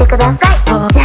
てください。